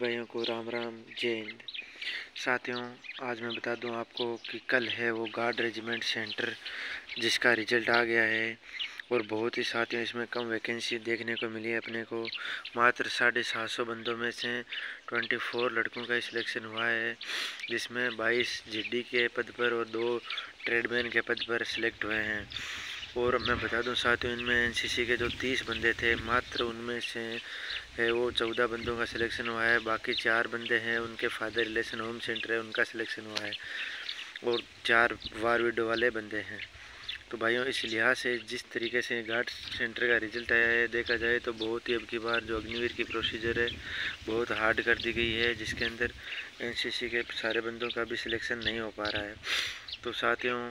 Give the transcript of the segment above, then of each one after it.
भाइयों को राम राम, जय हिंद। साथियों, आज मैं बता दूँ आपको कि कल है वो गार्ड रेजिमेंट सेंटर, जिसका रिज़ल्ट आ गया है, और बहुत ही साथियों, इसमें कम वैकेंसी देखने को मिली है अपने को। मात्र साढ़े सात सौ बंदों में से ट्वेंटी फोर लड़कों का सिलेक्शन हुआ है, जिसमें बाईस जी के पद पर और दो ट्रेडमैन के पद पर सिलेक्ट हुए हैं। और मैं बता दूँ साथियों इनमें एनसीसी के जो तीस बंदे थे, मात्र उनमें से है वो चौदह बंदों का सिलेक्शन हुआ है। बाकी चार बंदे हैं, उनके फादर रिलेशन होम सेंटर है, उनका सिलेक्शन हुआ है। और चार वार विडो वाले बंदे हैं। तो भाइयों, इस लिहाज से, जिस तरीके से घाट सेंटर का रिज़ल्ट आया है, देखा जाए तो बहुत ही अब की बार जो अग्निवीर की प्रोसीजर है, बहुत हार्ड कर दी गई है, जिसके अंदर एनसीसी के सारे बंदों का भी सिलेक्शन नहीं हो पा रहा है। तो साथियों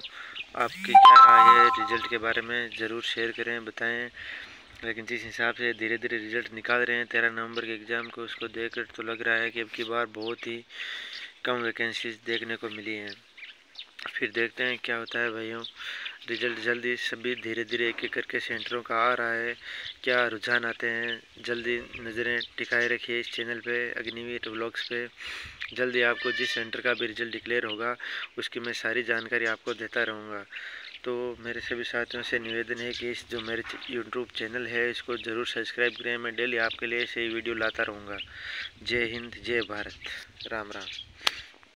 आपकी क्या राय है रिज़ल्ट के बारे में? ज़रूर शेयर करें, बताएँ। लेकिन जिस हिसाब से धीरे धीरे रिज़ल्ट निकाल रहे हैं, तेरह नवंबर के एग्ज़ाम को उसको देख तो लग रहा है कि अब की बार बहुत ही कम वैकेंसीज देखने को मिली हैं। फिर देखते हैं क्या होता है भाइयों। रिज़ल्ट जल्दी सभी धीरे धीरे एक एक करके सेंटरों का आ रहा है। क्या रुझान आते हैं? जल्दी नज़रें टिकाए रखिए इस चैनल पे, अग्निवीर व्लॉग्स पे। जल्दी आपको जिस सेंटर का भी रिज़ल्ट डिक्लेयर होगा, उसकी मैं सारी जानकारी आपको देता रहूँगा। तो मेरे सभी साथियों से निवेदन है कि इस जो मेरे यूट्यूब चैनल है, इसको ज़रूर सब्सक्राइब करें। मैं डेली आपके लिए ऐसे ही वीडियो लाता रहूँगा। जय हिंद, जय भारत। राम राम।